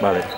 Vale.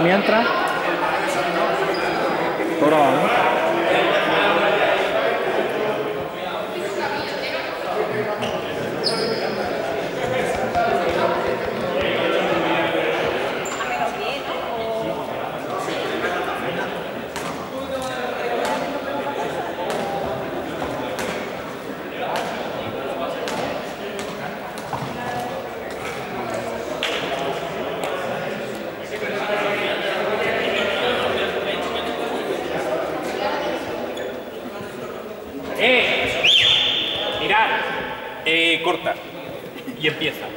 mientras. Todo grabado, ¿no? ¡Eh! Mirad. Eh, corta. Y empieza.